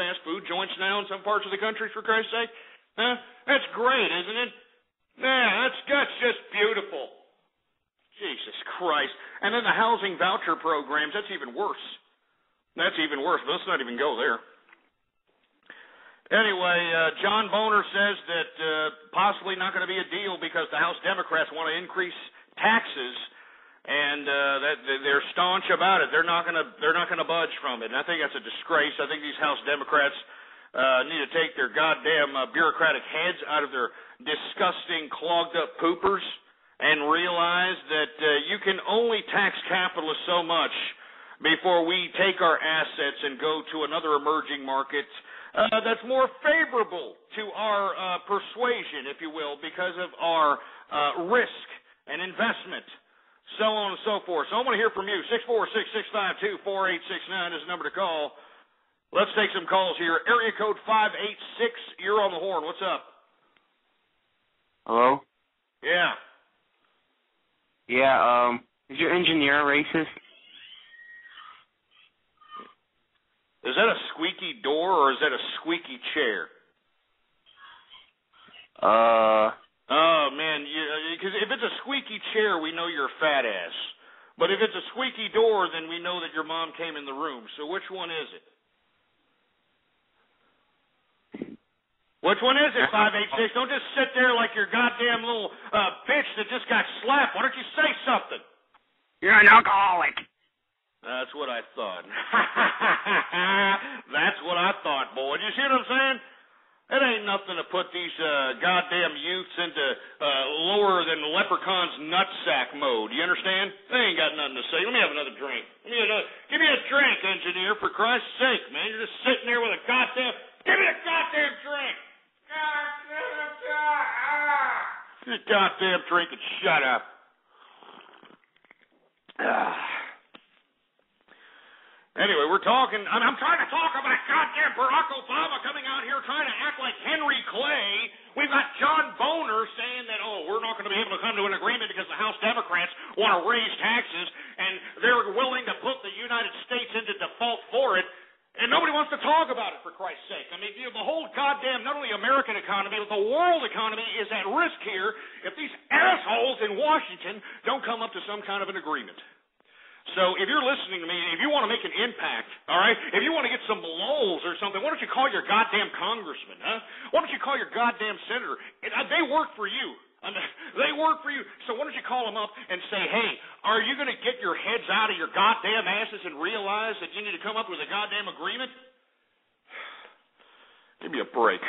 fast food joints now in some parts of the country, for Christ's sake. Huh? That's great, isn't it? Yeah, that's that's just beautiful. Jesus Christ. And then the housing voucher programs, that's even worse. That's even worse, let's not even go there. Anyway, uh, John Boner says that uh, possibly not going to be a deal because the House Democrats want to increase taxes, and uh, that they're staunch about it. They're not to they're not going to budge from it. And I think that's a disgrace. I think these House Democrats uh, need to take their goddamn uh, bureaucratic heads out of their disgusting clogged up poopers and realize that uh, you can only tax capitalists so much before we take our assets and go to another emerging market uh, that's more favorable to our uh, persuasion, if you will, because of our uh, risk and investment, so on and so forth. So I want to hear from you. Six four six six five two four eight six nine is the number to call. Let's take some calls here. Area code 586, you're on the horn. What's up? Hello? Yeah. Yeah, um, is your engineer racist? Is that a squeaky door or is that a squeaky chair? Uh. Oh man, because if it's a squeaky chair, we know you're a fat ass. But if it's a squeaky door, then we know that your mom came in the room. So which one is it? Which one is it, 586? Don't just sit there like your goddamn little uh, bitch that just got slapped. Why don't you say something? You're an alcoholic. That's what I thought. That's what I thought, boy. You see what I'm saying? It ain't nothing to put these uh, goddamn youths into uh, lower than leprechaun's nutsack mode. You understand? They ain't got nothing to say. Let me have another drink. Give me, another, give me a drink, engineer, for Christ's sake, man. You're just sitting there with a goddamn. Give me a goddamn drink. Goddamn, God. goddamn drink and shut up. Ah. Anyway, we're talking. I'm, I'm trying to talk about goddamn Barack Obama coming out here trying to act like Henry Clay. We've got John Boner saying that, oh, we're not going to be able to come to an agreement because the House Democrats want to raise taxes and they're willing to put the United States into default for it. And nobody wants to talk about it, for Christ's sake. I mean, you know, the whole goddamn, not only American economy, but the world economy is at risk here if these assholes in Washington don't come up to some kind of an agreement. So if you're listening to me, if you want to make an impact, all right, if you want to get some lulls or something, why don't you call your goddamn congressman, huh? Why don't you call your goddamn senator? Uh, they work for you. They work for you. So why don't you call them up and say, hey, are you going to get your heads out of your goddamn asses and realize that you need to come up with a goddamn agreement? Give me a break.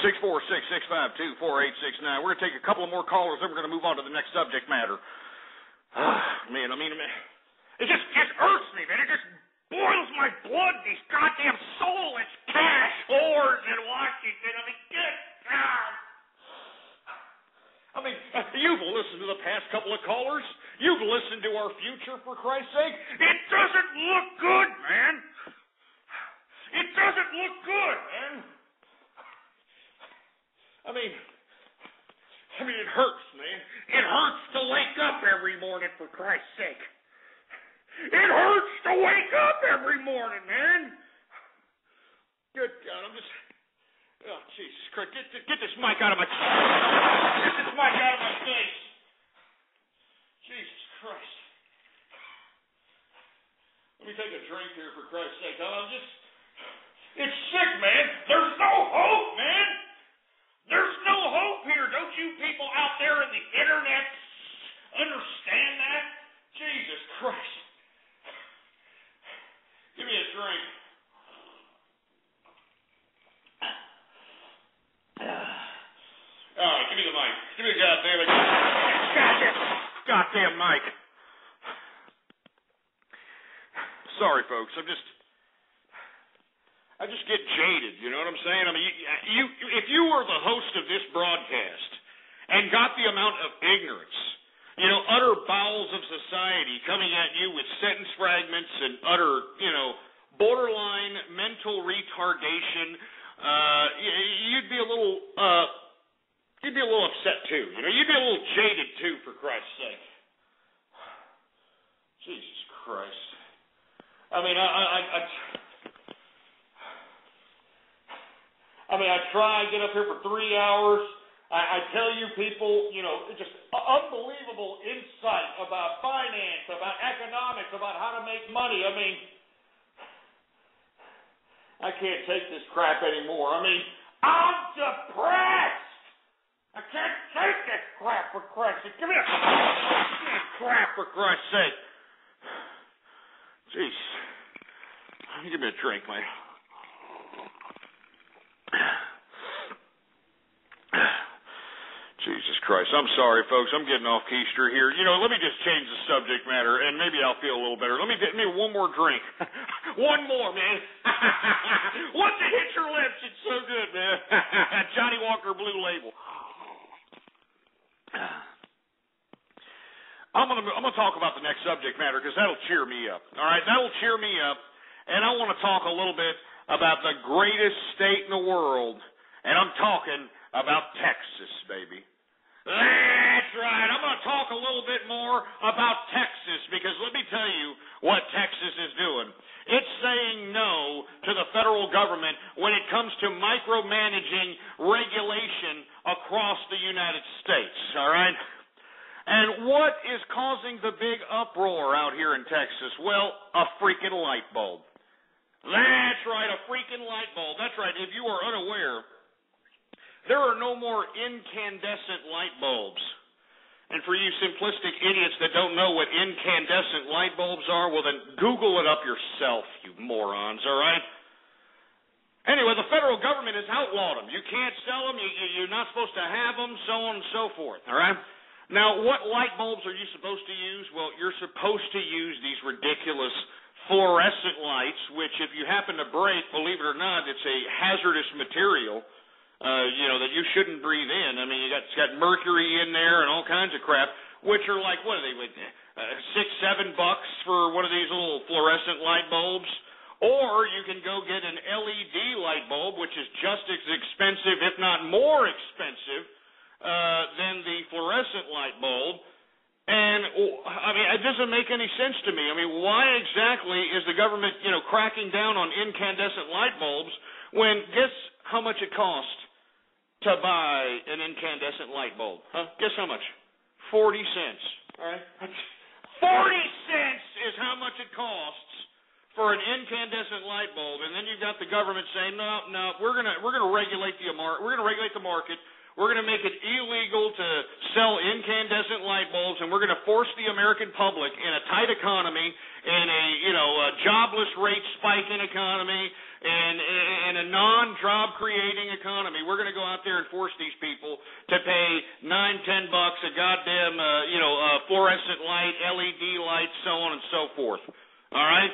Six four six six five two four eight six nine. We're going to take a couple of more callers, then we're going to move on to the next subject matter. Ah, man, I mean, it just just hurts me, man. It just boils my blood. These goddamn soulless cash whores in Washington. I mean, get down. I mean, you've listened to the past couple of callers. You've listened to our future, for Christ's sake. It doesn't look good, man. It doesn't look good, man. I mean, I mean, it hurts, man. It hurts to wake up every morning, for Christ's sake. It hurts to wake up every morning, man. Good God, I'm just. Oh, Jesus Christ. Get, get this mic out of my. Get this mic out of my face. Jesus Christ. Let me take a drink here, for Christ's sake. I'm just. It's sick, man. There's no hope, man. There's no hope here. Don't you people out there in the internet understand that? Jesus Christ. Give me a drink. All right, give me the mic. Give me the goddamn it. Goddamn, goddamn mic. Sorry, folks. I'm just I just get jaded. You know what I'm saying? I mean, you, you if you were the host of this broadcast and got the amount of ignorance, you know, utter bowels of society coming at you with sentence fragments and utter, you know, borderline mental retardation, uh, you'd be a little, uh, you'd be a little upset too. You know, you'd be a little jaded too, for Christ's sake. Jesus Christ. I mean, I, I, I, I, mean, I try get up here for three hours. I, I tell you people, you know, just unbelievable insight about finance, about economics, about how to make money. I mean, I can't take this crap anymore. I mean, I'm depressed. I can't take this crap for Christ's sake. Give me a crap for Christ's sake. Jeez. Give me a drink, man. Jesus Christ. I'm sorry, folks. I'm getting off keister here. You know, let me just change the subject matter, and maybe I'll feel a little better. Let me get me one more drink. one more, man. Once it hits your lips, it's so good, man. Johnnie Walker Blue Label. I'm gonna I'm gonna talk about the next subject matter because that'll cheer me up. All right, that'll cheer me up, and I want to talk a little bit about the greatest state in the world, and I'm talking about Texas, baby. That's right. I'm going to talk a little bit more about Texas because let me tell you what Texas is doing. It's saying no to the federal government when it comes to micromanaging regulation across the United States, all right? And what is causing the big uproar out here in Texas? Well, a freaking light bulb. That's right, a freaking light bulb. That's right. If you are unaware, there are no more incandescent light bulbs. And for you simplistic idiots that don't know what incandescent light bulbs are, well then Google it up yourself, you morons, all right? Anyway, the federal government has outlawed them. You can't sell them, you, you, you're not supposed to have them, so on and so forth, all right? Now, what light bulbs are you supposed to use? Well, you're supposed to use these ridiculous fluorescent lights, which if you happen to break, believe it or not, it's a hazardous material uh, you know, that you shouldn't breathe in. I mean, you got it's got mercury in there and all kinds of crap, which are like what are they? Uh, six, seven bucks for one of these little fluorescent light bulbs. Or you can go get an LED light bulb, which is just as expensive, if not more expensive, uh, than the fluorescent light bulb. And I mean, it doesn't make any sense to me. I mean, why exactly is the government, you know, cracking down on incandescent light bulbs when guess how much it costs to buy an incandescent light bulb. Huh? Guess how much? 40 cents. All right? 40 cents is how much it costs for an incandescent light bulb, and then you've got the government saying, "No, no, we're going to we're going to regulate the mar- we're going to regulate the market. We're going to make it illegal to sell incandescent light bulbs, and we're going to force the American public in a tight economy, in a you know a jobless rate spiking economy, and, and a non-job creating economy, we're going to go out there and force these people to pay nine, ten bucks a goddamn, uh, you know, uh, fluorescent light, LED light, so on and so forth. All right?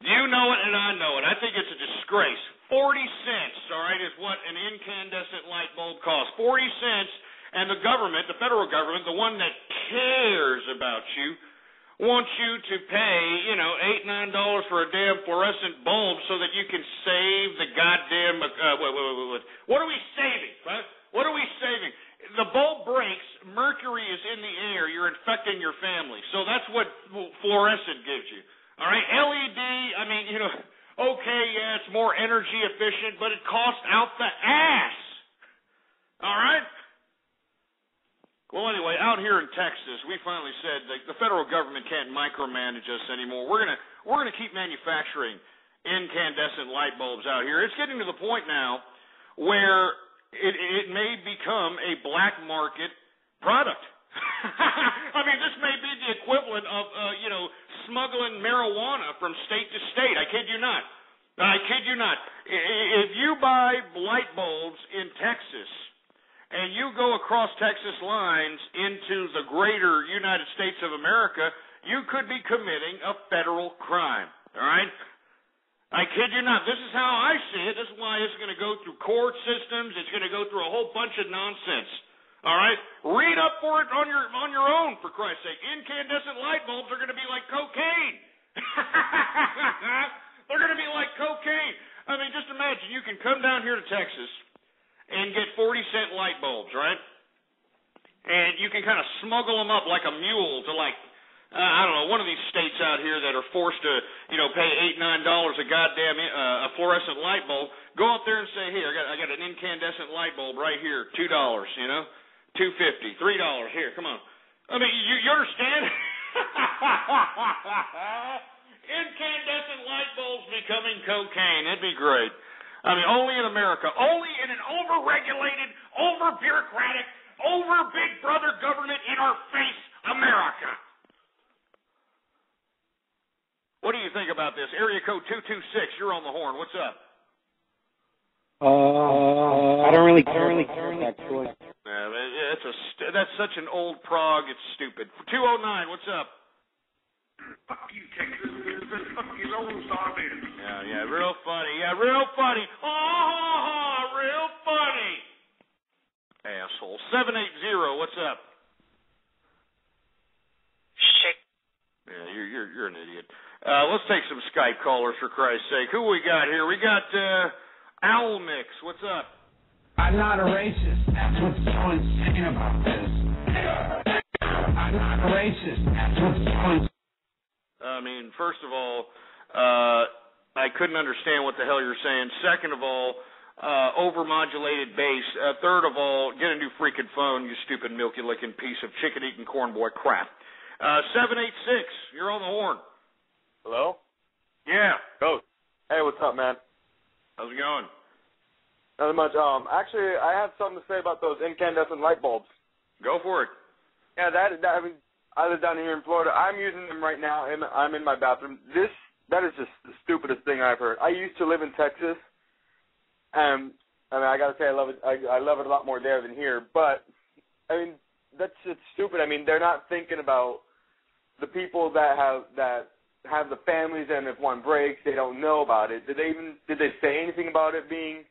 You know it and I know it. I think it's a disgrace. 40 cents, all right, is what an incandescent light bulb costs. 40 cents, and the government, the federal government, the one that cares about you, wants you to pay, you know, eight, nine dollars for a damn fluorescent bulb so that you can save the goddamn. Uh, wait, wait, wait, wait. What are we saving? Right? What are we saving? The bulb breaks, mercury is in the air, you're infecting your family. So that's what fluorescent gives you. All right, LED, I mean, you know, okay, yeah, it's more energy efficient, but it costs out the ass. All right? Well, anyway, out here in Texas, we finally said that the federal government can't micromanage us anymore. We're gonna we're gonna keep manufacturing incandescent light bulbs out here. It's getting to the point now where it it may become a black market product. I mean, this may be the equivalent of uh, you know smuggling marijuana from state to state. I kid you not. I kid you not. If you buy light bulbs in Texas and you go across Texas lines into the greater United States of America, you could be committing a federal crime. All right? I kid you not. This is how I see it. This is why it's going to go through court systems. It's going to go through a whole bunch of nonsense. All right? Read up for it on your on your own, for Christ's sake. Incandescent light bulbs are going to be like cocaine. They're going to be like cocaine. I mean, just imagine you can come down here to Texas and get 40 cent light bulbs, right? And you can kind of smuggle them up like a mule to like uh, I don't know, one of these states out here that are forced to, you know, pay eight, nine dollars a goddamn uh, a fluorescent light bulb, go up there and say, here, I got, I got an incandescent light bulb right here, two dollars, you know, two fifty, three dollars. Here, come on. I mean, you, you understand? incandescent light bulbs becoming cocaine. It'd be great. I mean, only in America, only in an over-regulated, over-bureaucratic, over-big brother government in our face, America. What do you think about this? Area code 226, you're on the horn. What's up? Uh, I don't really care. I don't really care actually. Yeah, that's a st- that's such an old prog. It's stupid. 209, what's up? Fuck you, Texas. Fuck you, Lone Star Man. Yeah, yeah, real funny. Yeah, real funny. Oh, ha, ha, real funny. Asshole. 780, what's up? Shit. Yeah, you're you're you're an idiot. Uh, let's take some Skype callers for Christ's sake. Who we got here? We got uh, Owl Mix. What's up? I'm not a racist. That's what's so insane about this. I'm not racist. That's what's so insane. I mean, first of all, uh, I couldn't understand what the hell you're saying. Second of all, uh, overmodulated bass. Uh, third of all, get a new freaking phone, you stupid milky licking piece of chicken eating corn boy crap. Uh, 786, you're on the horn. Hello? Yeah. Ghost. Hey, what's up, man? How's it going? Not much. Um, actually, I have something to say about those incandescent light bulbs. Go for it. Yeah, that, that I mean, I live down here in Florida. I'm using them right now. and I'm in my bathroom. This that is just the stupidest thing I've heard. I used to live in Texas, and I mean, I gotta say, I love it. I, I love it a lot more there than here. But I mean, that's just stupid. I mean, they're not thinking about the people that have that have the families, and if one breaks, they don't know about it. Did they even did they say anything about it being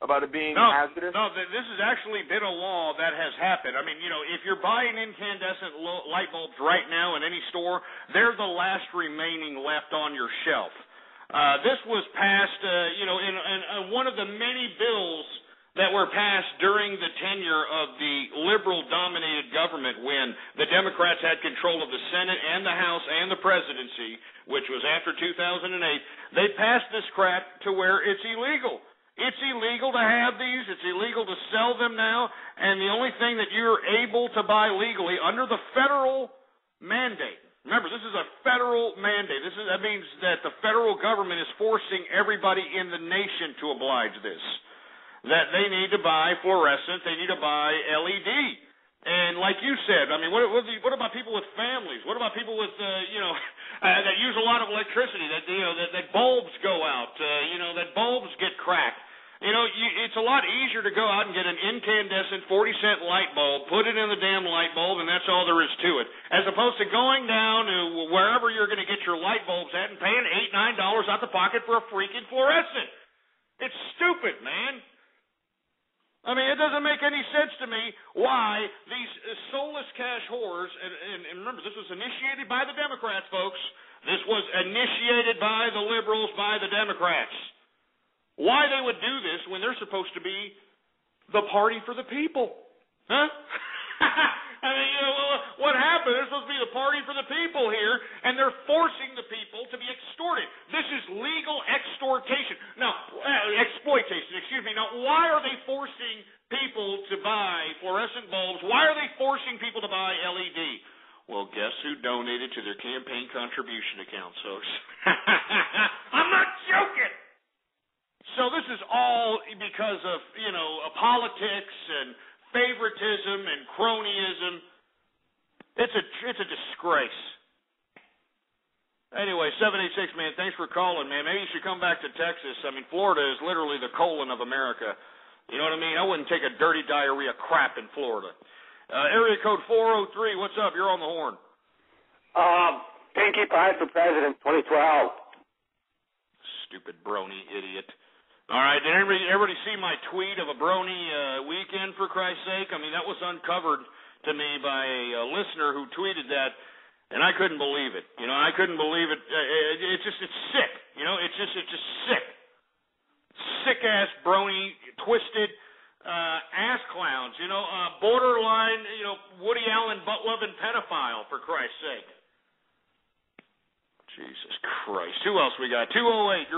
about it being No, hazardous? no, th- this has actually been a law that has happened. I mean, you know, if you're buying incandescent lo- light bulbs right now in any store, they're the last remaining left on your shelf. Uh, this was passed, uh, you know, in, in uh, one of the many bills that were passed during the tenure of the liberal-dominated government when the Democrats had control of the Senate and the House and the presidency, which was after 2008. They passed this crap to where it's illegal. It's illegal to have these. It's illegal to sell them now. And the only thing that you're able to buy legally under the federal mandate. Remember, this is a federal mandate. This is, that means that the federal government is forcing everybody in the nation to oblige this. That they need to buy fluorescent. They need to buy LED. And like you said, I mean, what, what, what about people with families? What about people with, uh, you know, uh, that use a lot of electricity? That you know, that, that bulbs go out. Uh, you know, that bulbs get cracked. You know, you, it's a lot easier to go out and get an incandescent 40 cent light bulb, put it in the damn light bulb, and that's all there is to it. As opposed to going down to wherever you're going to get your light bulbs at and paying eight, nine dollars out the pocket for a freaking fluorescent. It's stupid, man. I mean, it doesn't make any sense to me why these uh, soulless cash whores, and, and, and remember, this was initiated by the Democrats, folks. This was initiated by the liberals, by the Democrats why they would do this when they're supposed to be the party for the people. Huh? I mean, you know, what happened? They're supposed to be the party for the people here, and they're forcing the people to be extorted. This is legal extortation. Now, uh, exploitation, excuse me. Now, why are they forcing people to buy fluorescent bulbs? Why are they forcing people to buy LED? Well, guess who donated to their campaign contribution account, folks? I'm not joking. So this is all because of you know politics and favoritism and cronyism. It's a it's a disgrace. Anyway, seven eight six man, thanks for calling, man. Maybe you should come back to Texas. I mean, Florida is literally the colon of America. You know what I mean? I wouldn't take a dirty diarrhea crap in Florida. Uh, area code four zero three. What's up? You're on the horn. Um, Pinkie Pie for President 2012. Stupid brony idiot. All right, did everybody, everybody see my tweet of a brony uh, weekend? For Christ's sake, I mean that was uncovered to me by a, listener who tweeted that, and I couldn't believe it. You know, I couldn't believe it. Uh, it it's just it's sick. You know, it's just it's just sick, sick ass brony, twisted uh, ass clowns. You know, uh, borderline. You know, Woody Allen butt loving pedophile. For Christ's sake. Jesus Christ. Who else we got? 208. You're